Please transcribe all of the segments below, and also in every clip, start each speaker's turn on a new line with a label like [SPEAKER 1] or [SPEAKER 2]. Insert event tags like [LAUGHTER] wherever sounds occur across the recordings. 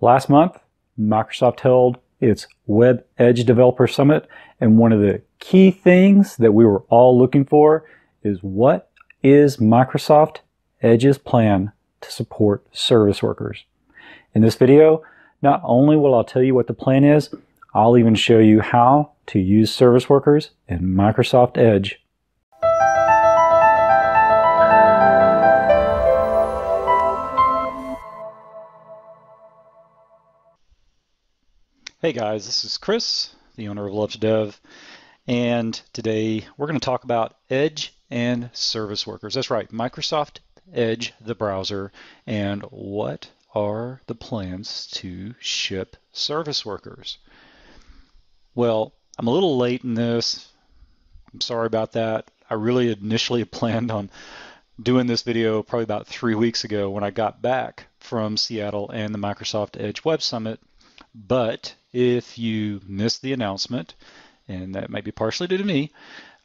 [SPEAKER 1] Last month, Microsoft held its Web Edge Developer Summit, and one of the key things that we were all looking for is what is Microsoft Edge's plan to support service workers. In this video, not only will I tell you what the plan is, I'll even show you how to use service workers in Microsoft Edge. Hey guys, this is Chris, the owner of Love2Dev, and today we're going to talk about Edge and service workers. That's right, Microsoft Edge, the browser, and what are the plans to ship service workers? Well, I'm a little late in this. I'm sorry about that. I really initially [LAUGHS] planned on doing this video probably about three weeks ago when I got back from Seattle and the Microsoft Edge Web Summit. But if you missed the announcement, and that might be partially due to me,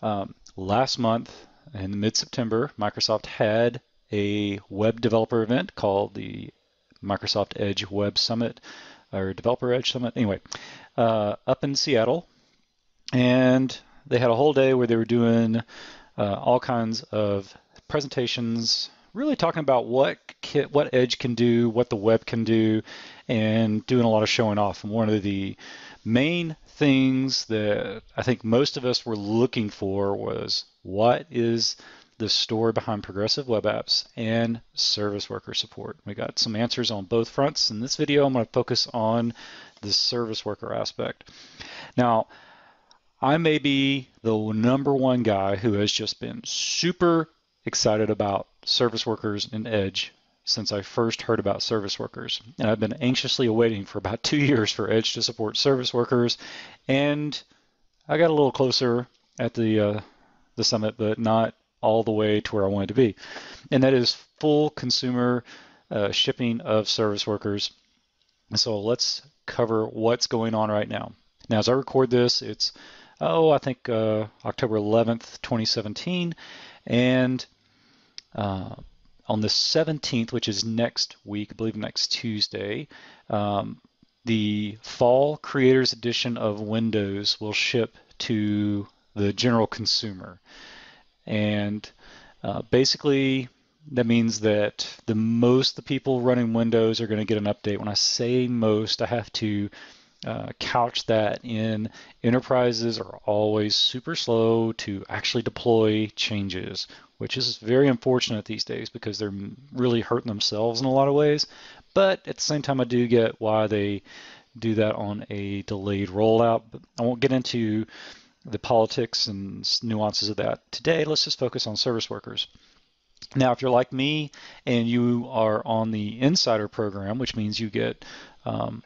[SPEAKER 1] um, last month in mid-September, Microsoft had a web developer event called the Microsoft Edge Web Summit or Developer Edge Summit. Anyway, uh, up in Seattle, and they had a whole day where they were doing uh, all kinds of presentations, really talking about what what Edge can do, what the web can do, and doing a lot of showing off. And one of the main things that I think most of us were looking for was what is the story behind progressive web apps and service worker support. We got some answers on both fronts. In this video, I'm going to focus on the service worker aspect. Now, I may be the number one guy who has just been super excited about service workers in Edge since I first heard about service workers. And I've been anxiously awaiting for about [LAUGHS] two years for Edge to support service workers. And I got a little closer at the, uh, the summit, but not all the way to where I wanted to be. And that is full consumer uh, shipping of service workers. So let's cover what's going on right now. Now, as I record this, it's, oh, I think uh, October 11th, 2017. And uh, on the 17th, which is next week, I believe next Tuesday, um, the fall creators edition of Windows will ship to the general consumer. And uh, basically, that means that the most the people running Windows are going to get an update. When I say most, I have to uh, couch that in enterprises are always super slow to actually deploy changes, which is very unfortunate these days because they're really hurting themselves in a lot of ways. But at the same time, I do get why they do that on a delayed rollout. But I won't get into the politics and nuances of that today. Let's just focus on service workers. Now, if you're like me and you are on the Insider program, which means you get um,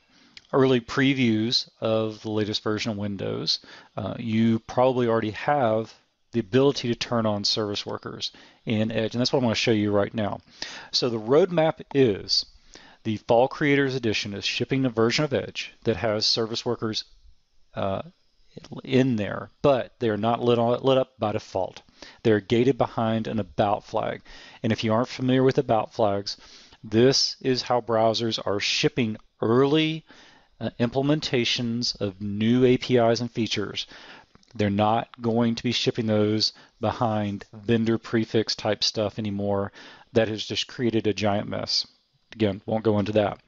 [SPEAKER 1] early previews of the latest version of Windows, uh, you probably already have the ability to turn on service workers in Edge, and that's what I'm going to show you right now. So the roadmap is the Fall Creators Edition is shipping a version of Edge that has service workers uh, in there, but they're not lit, on, lit up by default. They're gated behind an about flag. And if you aren't familiar with about flags, this is how browsers are shipping early uh, implementations of new APIs and features. They're not going to be shipping those behind vendor prefix type stuff anymore. That has just created a giant mess. Again, won't go into that.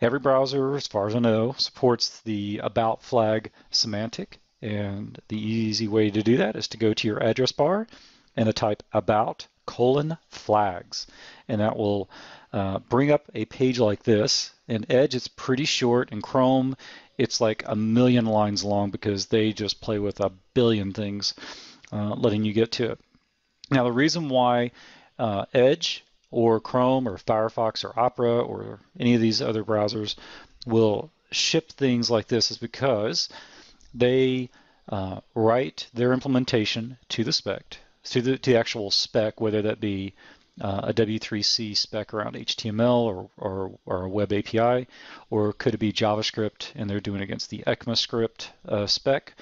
[SPEAKER 1] Every browser, as far as I know, supports the about flag semantic, and the easy way to do that is to go to your address bar and to type about colon flags, and that will uh, bring up a page like this. In Edge, it's pretty short. In Chrome, it's like a million lines long because they just play with a billion things, uh, letting you get to it. Now, the reason why uh, Edge or Chrome or Firefox or Opera or any of these other browsers will ship things like this is because they uh, write their implementation to the spec, to the, to the actual spec, whether that be uh, a W3C spec around HTML or, or, or, a web API, or could it be JavaScript and they're doing against the ECMAScript uh, spec,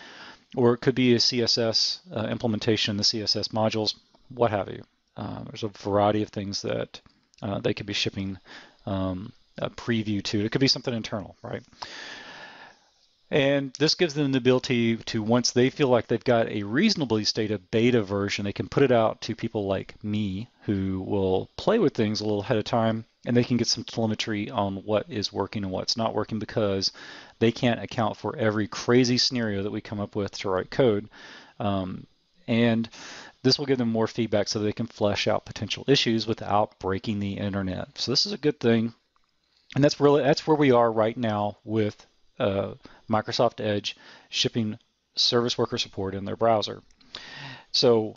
[SPEAKER 1] or it could be a CSS uh, implementation, the CSS modules, what have you. Uh, there's a variety of things that uh, they could be shipping um, a preview to. It could be something internal, right? And this gives them the ability to, once they feel like they've got a reasonably stated beta version, they can put it out to people like me who will play with things a little ahead of time and they can get some telemetry on what is working and what's not working because they can't account for every crazy scenario that we come up with to write code. Um, and this will give them more feedback so they can flesh out potential issues without breaking the internet. So this is a good thing. And that's really that's where we are right now with uh, Microsoft Edge shipping service worker support in their browser. So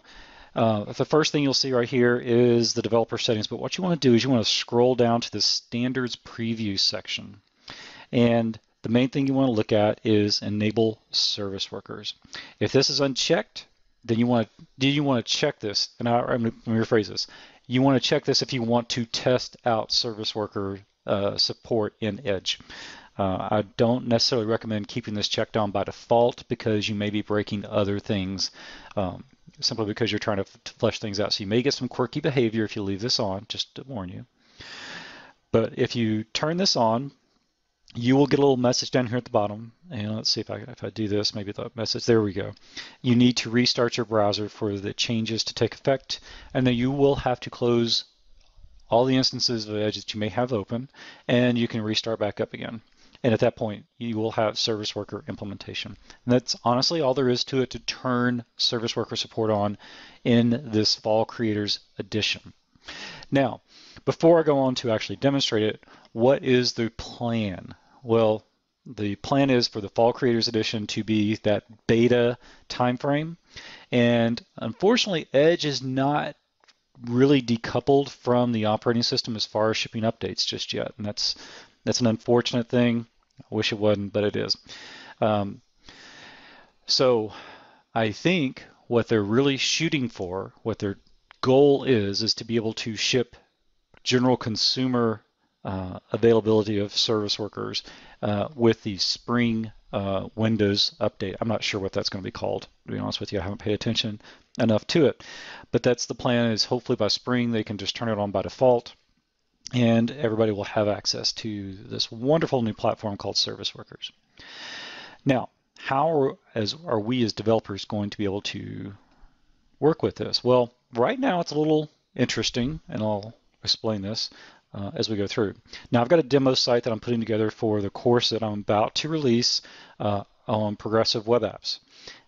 [SPEAKER 1] uh, the first thing you'll see right here is the developer settings, but what you want to do is you want to scroll down to the standards preview section. And the main thing you want to look at is enable service workers. If this is unchecked, then you want to, do you want to check this? And I, I'm going to rephrase this. You want to check this if you want to test out service worker uh, support in Edge. Uh, I don't necessarily recommend keeping this checked on by default because you may be breaking other things um, simply because you're trying to, to flesh things out. So you may get some quirky behavior if you leave this on, just to warn you. But if you turn this on, you will get a little message down here at the bottom. And let's see if I, if I do this, maybe the message, there we go. You need to restart your browser for the changes to take effect. And then you will have to close all the instances of Edge that you may have open, and you can restart back up again. And at that point, you will have service worker implementation. And that's honestly all there is to it to turn service worker support on in this Fall Creators Edition. Now, before I go on to actually demonstrate it, what is the plan? Well, the plan is for the Fall Creators Edition to be that beta timeframe. And unfortunately, Edge is not really decoupled from the operating system as far as shipping updates just yet. And that's that's an unfortunate thing. I wish it wasn't, but it is. Um, so I think what they're really shooting for, what their goal is, is to be able to ship general consumer uh, availability of service workers uh, with the spring uh, Windows update. I'm not sure what that's going to be called. To be honest with you, I haven't paid attention enough to it. But that's the plan. Is hopefully by spring they can just turn it on by default, and everybody will have access to this wonderful new platform called Service Workers. Now, how are, as, are we as developers going to be able to work with this? Well, right now it's a little interesting, and I'll explain this uh, as we go through. Now I've got a demo site that I'm putting together for the course that I'm about to release uh, on progressive web apps.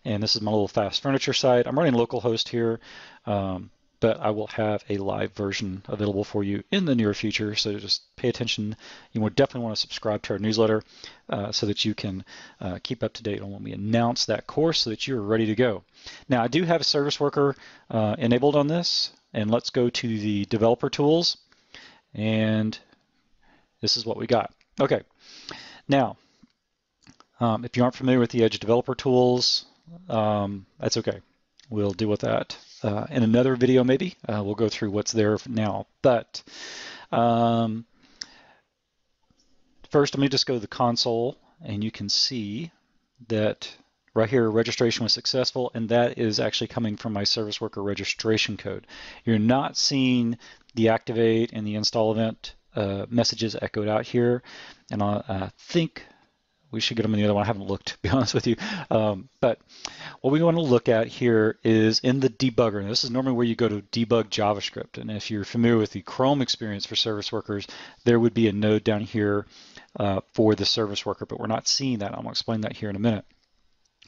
[SPEAKER 1] And this is my little fast furniture site. I'm running localhost here, um, but I will have a live version available for you in the near future. So just pay attention. You will definitely want to subscribe to our newsletter uh, so that you can uh, keep up to date on when we announce that course so that you're ready to go. Now I do have a service worker uh, enabled on this. And let's go to the developer tools and this is what we got. Okay, now, um, if you aren't familiar with the Edge developer tools, um, that's okay. We'll deal with that uh, in another video maybe. Uh, we'll go through what's there now. But um, first, let me just go to the console and you can see that Right here, registration was successful, and that is actually coming from my service worker registration code. You're not seeing the activate and the install event uh, messages echoed out here, and I uh, think we should get them in the other one. I haven't looked, to be [LAUGHS] honest with you. Um, but what we want to look at here is in the debugger. And this is normally where you go to debug JavaScript. And if you're familiar with the Chrome experience for service workers, there would be a node down here uh, for the service worker, but we're not seeing that. I'm going to explain that here in a minute.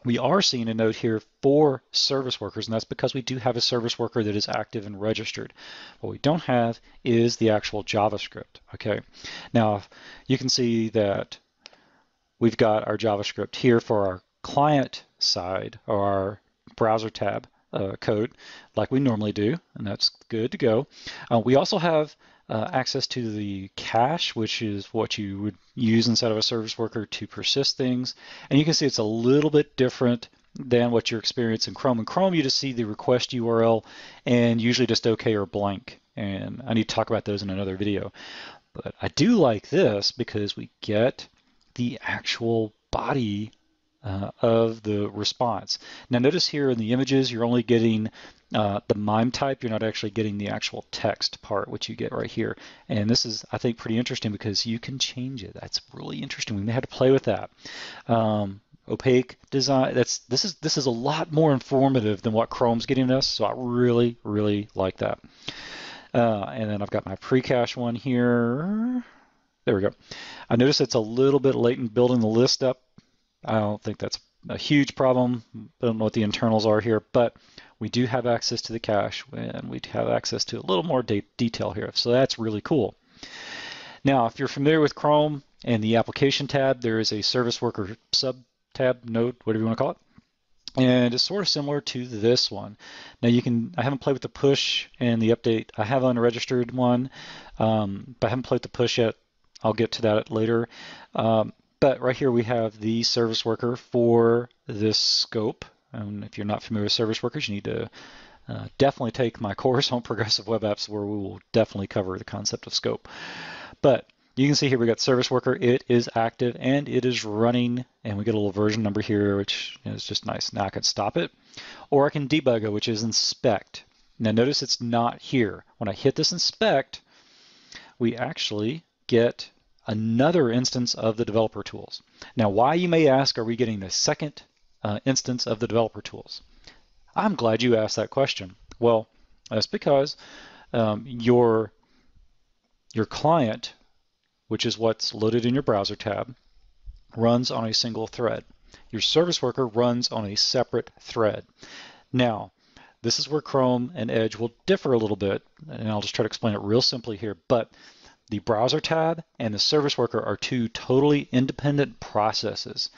[SPEAKER 1] We are seeing a node here for service workers, and that's because we do have a service worker that is active and registered. What we don't have is the actual JavaScript, okay? Now, you can see that we've got our JavaScript here for our client side, or our browser tab uh, code, like we normally do, and that's good to go. Uh, we also have uh, access to the cache, which is what you would use inside of a service worker to persist things. And you can see it's a little bit different than what you're experiencing in Chrome. In Chrome, you just see the request URL and usually just OK or blank. And I need to talk about those in another video. But I do like this because we get the actual body uh, of the response. Now notice here in the images, you're only getting uh, the MIME type, you're not actually getting the actual text part, which you get right here. And this is, I think, pretty interesting because you can change it. That's really interesting. We had to play with that. Um, opaque design. That's this is this is a lot more informative than what Chrome's getting us. So I really, really like that. Uh, and then I've got my pre-cache one here. There we go. I notice it's a little bit late in building the list up. I don't think that's a huge problem. I don't know what the internals are here, but we do have access to the cache and we have access to a little more de detail here. So that's really cool. Now, if you're familiar with Chrome and the application tab, there is a service worker sub tab, node, whatever you want to call it. And it's sort of similar to this one. Now you can, I haven't played with the push and the update. I have unregistered one, um, but I haven't played with the push yet. I'll get to that later. Um, but right here we have the service worker for this scope. And if you're not familiar with service workers, you need to uh, definitely take my [LAUGHS] course on progressive web apps where we will definitely cover the concept of scope. But you can see here we got service worker. It is active and it is running and we get a little version number here which is just nice. Now I can stop it or I can debug it which is inspect. Now notice it's not here. When I hit this inspect we actually get another instance of the developer tools. Now, why you may ask, are we getting the second uh, instance of the developer tools? I'm glad you asked that question. Well, that's because um, your, your client, which is what's loaded in your browser tab, runs on a single thread. Your service worker runs on a separate thread. Now, this is where Chrome and Edge will differ a little bit, and I'll just try to explain it real simply here, but the browser tab and the service worker are two totally independent processes.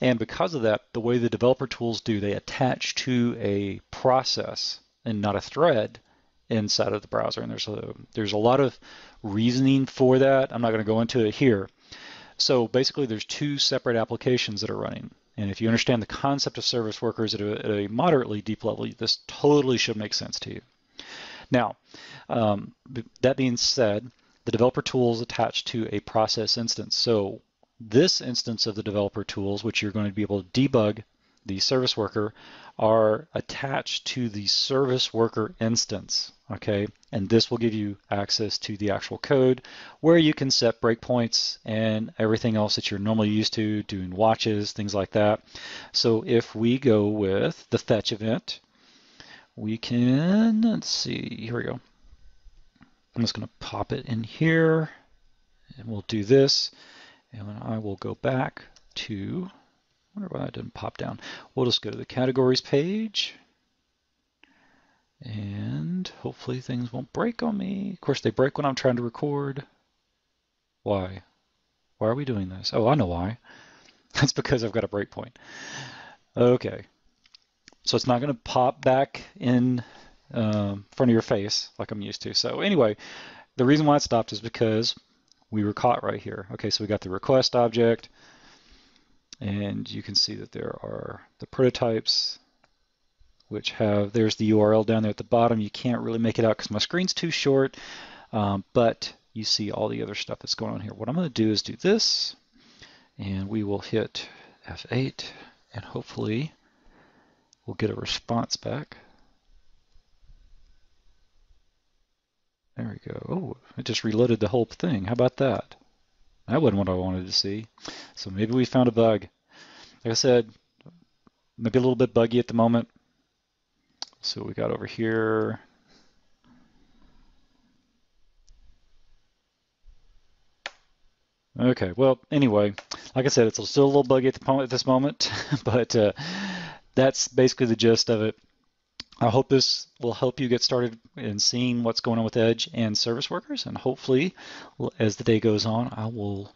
[SPEAKER 1] And because of that, the way the developer tools do, they attach to a process and not a thread inside of the browser. And there's a, there's a lot of reasoning for that. I'm not going to go into it here. So basically, there's two separate applications that are running. And if you understand the concept of service workers at a, at a moderately deep level, this totally should make sense to you. Now, um, that being said, the developer tools attached to a process instance. So this instance of the developer tools, which you're going to be able to debug the service worker, are attached to the service worker instance. Okay, and this will give you access to the actual code where you can set breakpoints and everything else that you're normally used to, doing watches, things like that. So if we go with the fetch event, we can, let's see, here we go. I'm just going to pop it in here and we'll do this and I will go back to I wonder why that didn't pop down. We'll just go to the categories page and hopefully things won't break on me. Of course they break when I'm trying to record. Why? Why are we doing this? Oh, I know why. [LAUGHS] That's because I've got a breakpoint. Okay. So it's not going to pop back in um, front of your face like I'm used to. So anyway, the reason why it stopped is because we were caught right here. Okay, so we got the request object, and you can see that there are the prototypes, which have, there's the URL down there at the bottom. You can't really make it out because my screen's too short, um, but you see all the other stuff that's going on here. What I'm going to do is do this, and we will hit F8, and hopefully we'll get a response back. There we go. Oh, it just reloaded the whole thing. How about that? That wasn't what I wanted to see. So maybe we found a bug. Like I said, maybe a little bit buggy at the moment. So we got over here. Okay, well, anyway, like I said, it's still a little buggy at, the, at this moment, [LAUGHS] but uh, that's basically the gist of it. I hope this will help you get started in seeing what's going on with Edge and service workers. And hopefully, as the day goes on, I will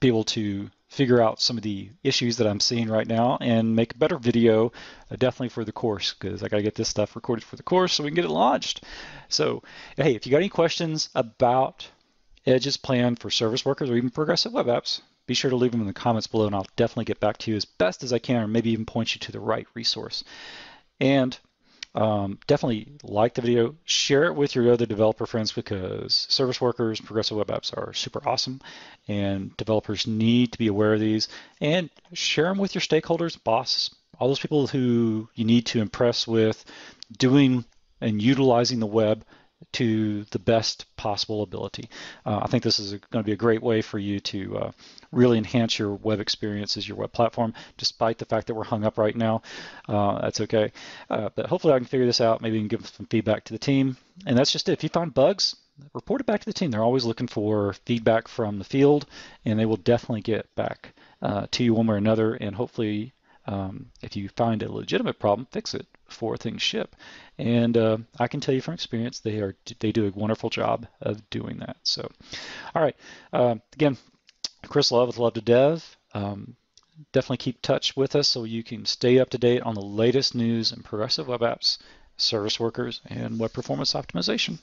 [SPEAKER 1] be able to figure out some of the issues that I'm seeing right now and make a better video uh, definitely for the course because I got to get this stuff recorded for the course so we can get it launched. So, hey, if you got any questions about Edge's plan for service workers or even progressive web apps, be sure to leave them in the comments below and I'll definitely get back to you as best as I can or maybe even point you to the right resource. And um, definitely like the video, share it with your other developer friends because service workers, progressive web apps are super awesome and developers need to be aware of these and share them with your stakeholders, bosses, all those people who you need to impress with doing and utilizing the web to the best possible ability. Uh, I think this is going to be a great way for you to uh, really enhance your web experience as your web platform, despite the fact that we're hung up right now. Uh, that's okay. Uh, but hopefully I can figure this out. Maybe you can give some feedback to the team. And that's just it. If you find bugs, report it back to the team. They're always looking for feedback from the field, and they will definitely get back uh, to you one way or another. And hopefully, um, if you find a legitimate problem, fix it before things ship. And uh, I can tell you from experience, they are they do a wonderful job of doing that. So, all right, uh, again, Chris Love with Love2Dev. Um, definitely keep touch with us so you can stay up to date on the latest news in progressive web apps, service workers, and web performance optimization.